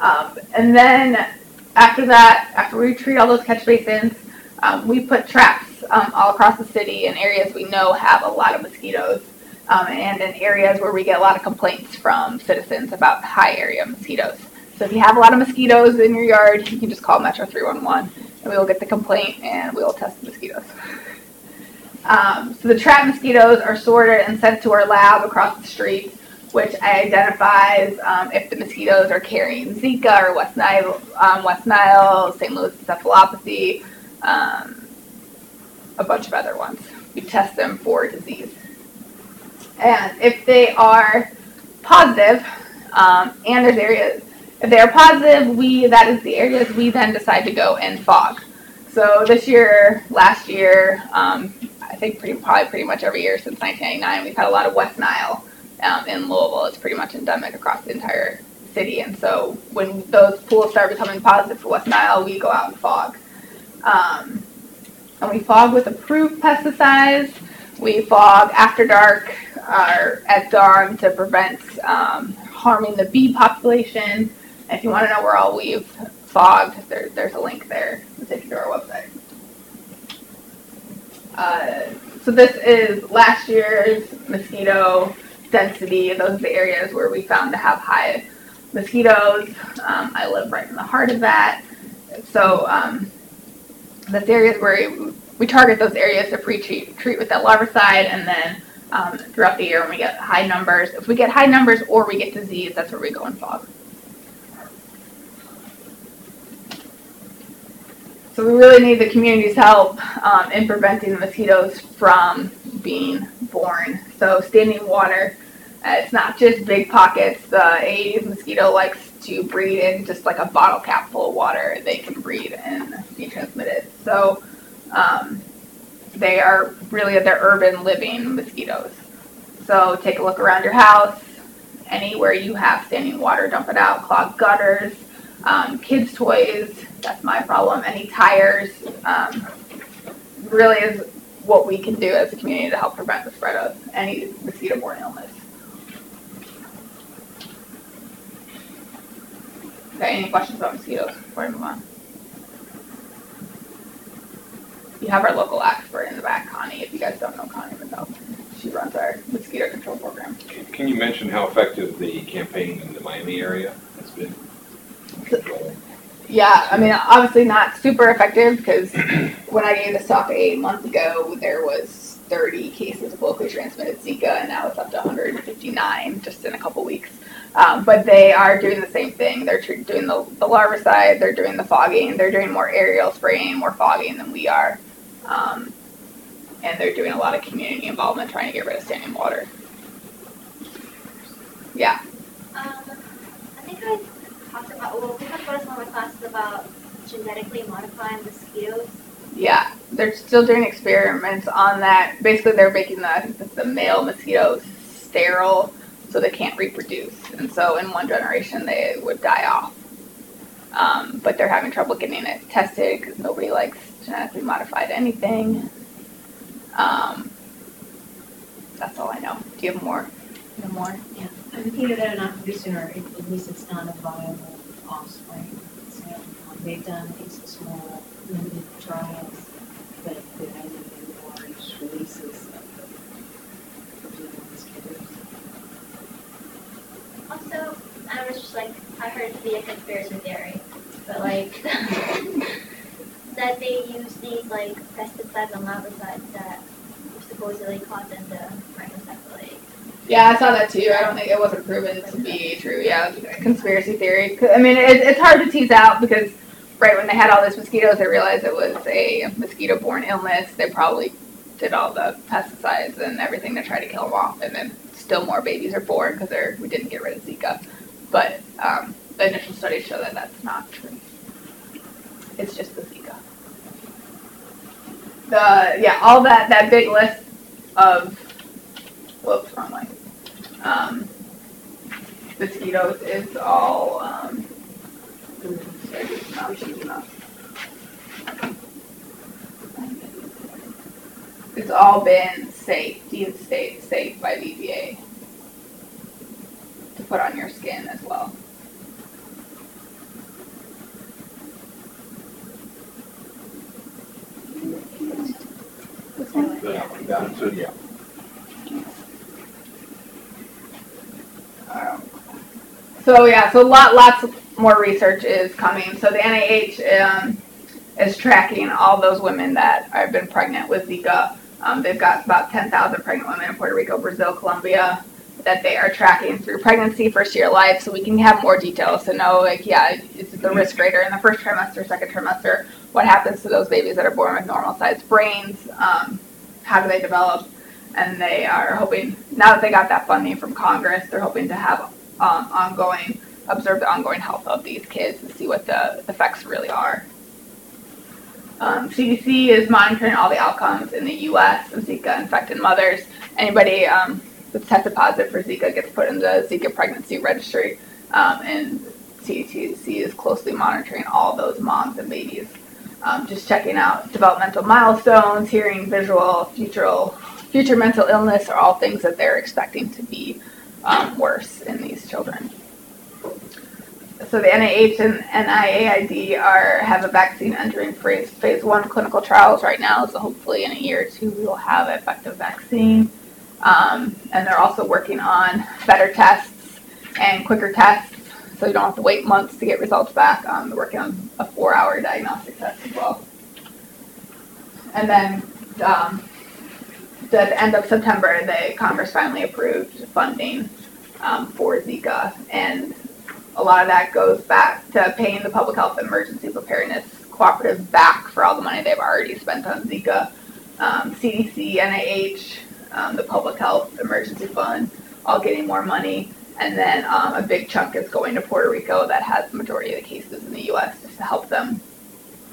Um, and then after that, after we treat all those catch basins, um, we put traps um, all across the city in areas we know have a lot of mosquitoes. Um, and in areas where we get a lot of complaints from citizens about high area mosquitoes. So if you have a lot of mosquitoes in your yard, you can just call Metro 311 and we will get the complaint and we will test the mosquitoes. Um, so the trapped mosquitoes are sorted and sent to our lab across the street, which identifies um, if the mosquitoes are carrying Zika or West Nile, um, West Nile, St. Louis encephalopathy, um, a bunch of other ones. We test them for disease. And if they are positive, um, and there's areas if they are positive, we that is the areas we then decide to go and fog. So this year, last year, um, I think pretty probably pretty much every year since 1999, we've had a lot of West Nile um, in Louisville. It's pretty much endemic across the entire city, and so when those pools start becoming positive for West Nile, we go out and fog. Um, and we fog with approved pesticides. We fog after dark or at dawn to prevent um, harming the bee population. If you want to know where all we've fogged, there, there's a link there. We'll take you to our website. Uh, so this is last year's mosquito density. Those are the areas where we found to have high mosquitoes. Um, I live right in the heart of that. So um, that's areas where we, target those areas to pre-treat treat with that larvicide and then um, throughout the year when we get high numbers. If we get high numbers or we get disease, that's where we go and fog. So we really need the community's help um, in preventing the mosquitoes from being born. So standing water, uh, it's not just big pockets. The Aedes mosquito likes to breed in just like a bottle cap full of water. They can breed and be transmitted. So um, they are really they're urban living mosquitoes. So take a look around your house. Anywhere you have standing water, dump it out. Clog gutters, um, kids' toys, that's my problem. Any tires um, really is what we can do as a community to help prevent the spread of any mosquito-borne illness. Okay, any questions about mosquitoes before I move on? You have our local expert in the back, Connie, if you guys don't know Connie Mendel. She runs our mosquito control program. Can you mention how effective the campaign in the Miami area has been? Yeah, I mean, obviously not super effective because when I gave this talk a month ago, there was 30 cases of locally transmitted Zika, and now it's up to 159 just in a couple weeks. Um, but they are doing the same thing. They're tr- doing the, the larvicide, they're doing the fogging, they're doing more aerial spraying, more fogging than we are. Um, and they're doing a lot of community involvement trying to get rid of standing water. Yeah. Um, I think I talked about, well, we talked about this in one of my classes about genetically modifying mosquitoes. Yeah, they're still doing experiments on that. Basically, they're making the the male mosquitoes sterile so they can't reproduce, and so in one generation they would die off. Um, but they're having trouble getting it tested because nobody likes genetically modified anything. Um, that's all I know. Do you have more? No more? Yeah, I think that they're not producing, or at least it's not a viable offspring. So um, they've done, I think, some small limited trials, but there hasn't been large releases of the juvenile mosquitoes. Also, I was just like, I heard it to be a conspiracy theory, but like, that they use these like pesticides and larvicides that supposedly cause them to microcephaly. Yeah, I saw that too. I don't think it wasn't proven to be true. Yeah, it was a conspiracy theory. I mean, it, it's hard to tease out because right when they had all these mosquitoes, they realized it was a mosquito-borne illness. They probably did all the pesticides and everything to try to kill them off, and then still more babies are born because they're we didn't get rid of Zika. But um, the initial studies show that that's not true. It's just the Zika. The yeah, all that that big list of whoops, wrong way. Um, mosquitoes is all, um, it's all been safe, deemed safe, safe by the EPA to put on your skin as well. This one? That- Got That's it. Yeah. So yeah, so lot, lots more research is coming. So the NIH um, is tracking all those women that have been pregnant with Zika. Um, they've got about 10,000 pregnant women in Puerto Rico, Brazil, Colombia that they are tracking through pregnancy, first year life, so we can have more details to know, like, yeah, is the risk greater in the first trimester, second trimester? What happens to those babies that are born with normal sized brains? Um, how do they develop? And they are hoping, now that they got that funding from Congress, they're hoping to have um, ongoing, observe the ongoing health of these kids and see what the effects really are. Um, CDC is monitoring all the outcomes in the U.S. of Zika infected mothers. Anybody um, that's tested positive for Zika gets put in the Zika pregnancy registry, um, and CDC is closely monitoring all those moms and babies. Um, just checking out developmental milestones, hearing, visual, future, future mental illness are all things that they're expecting to be um, worse in these children. So the NIH and NIAID are have a vaccine entering phase phase one clinical trials right now. So hopefully in a year or two we will have an effective vaccine. Um, and they're also working on better tests and quicker tests, so you don't have to wait months to get results back. Um, they're working on a four-hour diagnostic test as well. And then um, at the end of September, the Congress finally approved funding um, for Zika, and a lot of that goes back to paying the public health emergency preparedness cooperative back for all the money they've already spent on Zika. Um, CDC, NIH, um, the public health emergency fund, all getting more money, and then um, a big chunk is going to Puerto Rico that has the majority of the cases in the U.S. just to help them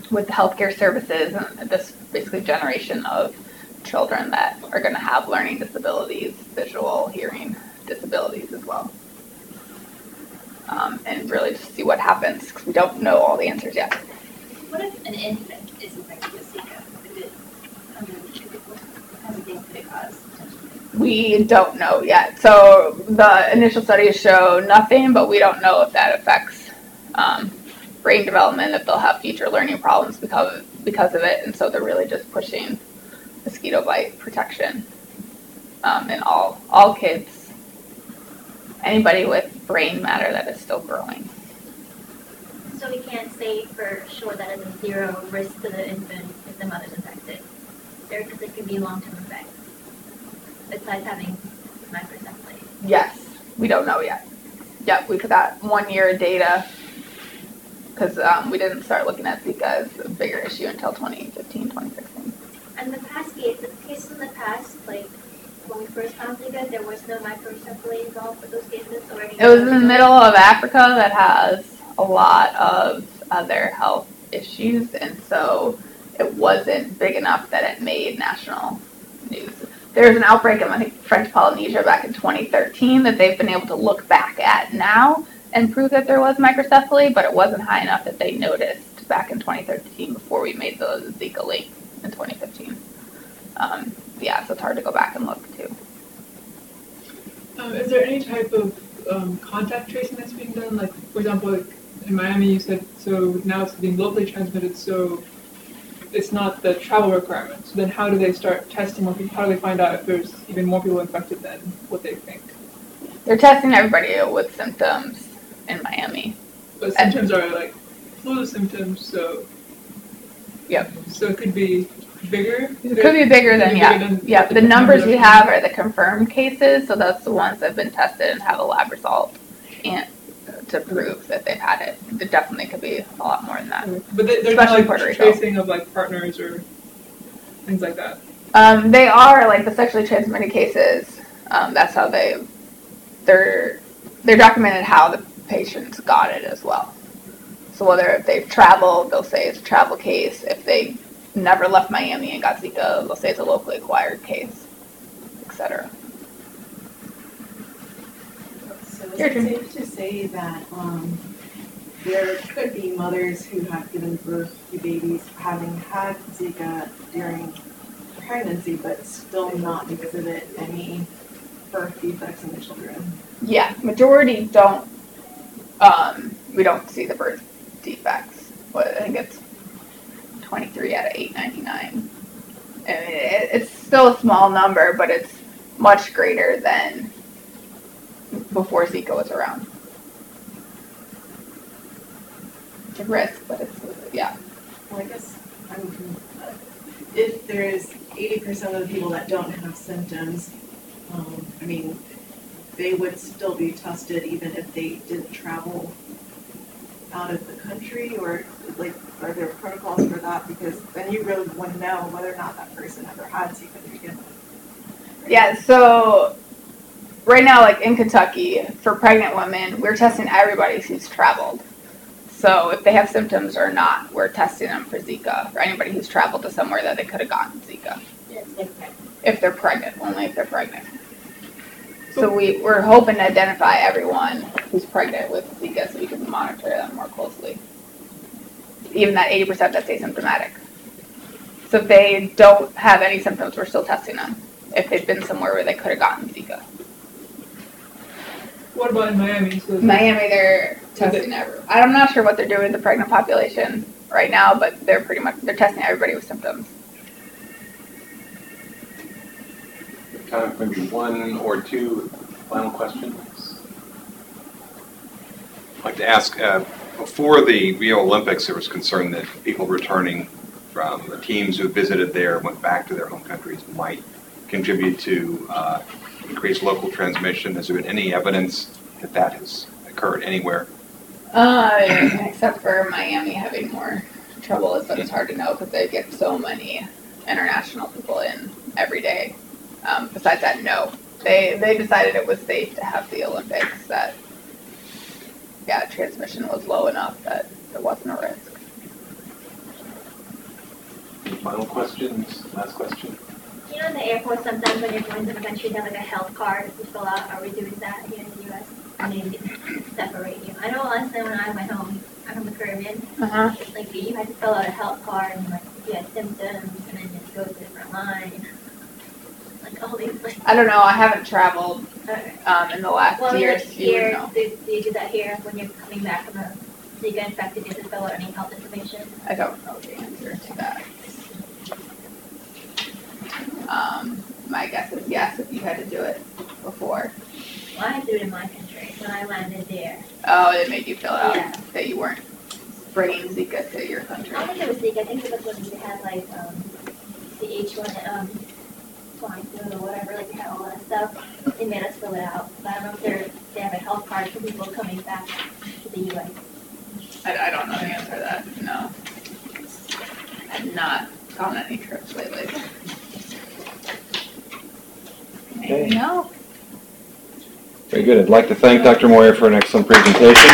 with the healthcare services and this basically generation of children that are going to have learning disabilities, visual, hearing disabilities as well. Um, and really just see what happens because we don't know all the answers yet. What if an infant is infected with Zika? It, I cause? We don't know yet. So the initial studies show nothing, but we don't know if that affects um, brain development, if they'll have future learning problems because because of it. And so they're really just pushing mosquito bite protection um, in all all kids, anybody with brain matter that is still growing. So we can't say for sure that it's a zero risk to the infant if the mother's infected. There, because it could be long-term effects. Besides having microcephaly. Yes, we don't know yet. Yep, we've got one year of data because um, we didn't start looking at Zika as a bigger issue until 2015, 2016. And the past case, the cases in the past, like when we first found Zika, there was no microcephaly involved with those cases already. It was in the middle of Africa that has a lot of other health issues, and so it wasn't big enough that it made national news. There was an outbreak in I think French Polynesia back in 2013 that they've been able to look back at now and prove that there was microcephaly, but it wasn't high enough that they noticed back in 2013 before we made the Zika link in 2015. Um, yeah, so it's hard to go back and look too. Um, is there any type of um, contact tracing that's being done? Like, for example, like in Miami, you said so now it's being locally transmitted. So, it's not the travel requirements, then how do they start testing more people? How do they find out if there's even more people infected than what they think? They're testing everybody with symptoms in Miami. But And- symptoms are like flu symptoms, so. Yep. So it could be bigger? It could be bigger than, be yeah, bigger than yeah, the the numbers we have are the confirmed cases, so that's the ones that have been tested and have a lab result. And to prove that they've had it, it definitely could be a lot more than that. But they, they're not Especially like Puerto Rico. tracing of like partners or things like that. Um, they are like the sexually transmitted cases. Um, that's how they they're they're documented how the patients got it as well. So whether if they've traveled, they'll say it's a travel case. If they never left Miami and got Zika, they'll say it's a locally acquired case, etc. So is Your turn. safe to say that, um, there could be mothers who have given birth to babies having had Zika during pregnancy, but still not exhibit any birth defects in the children? Yeah, majority don't. Um, we don't see the birth defects. What I think it's twenty three out of eight ninety nine. I mean, it, it's still a small number, but it's much greater than before Zika was around. It's a risk, but it's yeah. Well, I guess, I'm, if there's eighty percent of the people that don't have symptoms, um, I mean, they would still be tested even if they didn't travel out of the country, or like, are there protocols for that? Because then you really want to know whether or not that person ever had Zika to begin with. Yeah, so right now, like in Kentucky, for pregnant women, we're testing everybody who's traveled. So if they have symptoms or not, we're testing them for Zika, for anybody who's traveled to somewhere that they could have gotten Zika. If they're pregnant, only if they're pregnant. So we, we're hoping to identify everyone who's pregnant with Zika so we can monitor them more closely. Even that eighty percent that's asymptomatic. So if they don't have any symptoms, we're still testing them. If they've been somewhere where they could have gotten Zika. What about in Miami? So Miami, they're testing every. I'm not sure what they're doing with the pregnant population right now, but they're pretty much they're testing everybody with symptoms. Time for maybe one or two final questions. I'd like to ask, uh, before the Rio Olympics, there was concern that people returning from the teams who visited there, went back to their home countries, might contribute to uh, increased local transmission. Has there been any evidence that that has occurred anywhere? Uh, except for Miami having more trouble, but it's hard to know because they get so many international people in every day. Um, besides that, no, they they decided it was safe to have the Olympics. That yeah, transmission was low enough that there wasn't a risk. Any final questions? Last question? You know, in the airport, sometimes when you're going to the country, they have like a health card you fill out. Are we doing that here in the US? And they separate you. I know last time when I went home, I'm from the Caribbean, Uh huh. it's like you had to fill out a health card and like if you had symptoms and then to go to a different line. Like all these like, I don't know. I haven't traveled okay. um, in the last Well, year. like you would here, do, do you do that here when you're coming back from a, so you get infected, you have to fill out any health information? I don't know the answer to that. Um, my guess is yes, if you had to do it before. Well, I had to do it in my country when I landed there. Oh, it made you fill out Yeah. that you weren't bringing Zika to your country. I think it was Zika. I think it was when we had like um, the H1 um, swine flu or whatever. Like we had all that stuff. They made us fill it out. But I don't know if they're, they have a health card for people coming back to the U.S. I, I don't know the answer to that. No. I've not gone on any trips lately. Okay. No. Very good. I'd like to thank Dr. Moyer for an excellent presentation.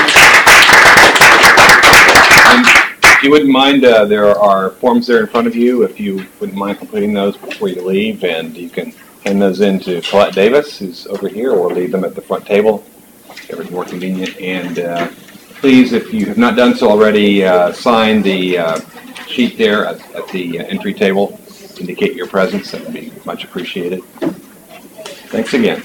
If you wouldn't mind, uh, there are forms there in front of you, if you wouldn't mind completing those before you leave, and you can hand those in to Colette Davis, who's over here, or leave them at the front table, whichever is more convenient. And uh, please, if you have not done so already, uh, sign the uh, sheet there at at the entry table, indicate your presence, that would be much appreciated. Thanks again.